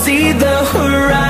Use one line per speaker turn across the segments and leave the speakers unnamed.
see the horizon.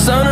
sun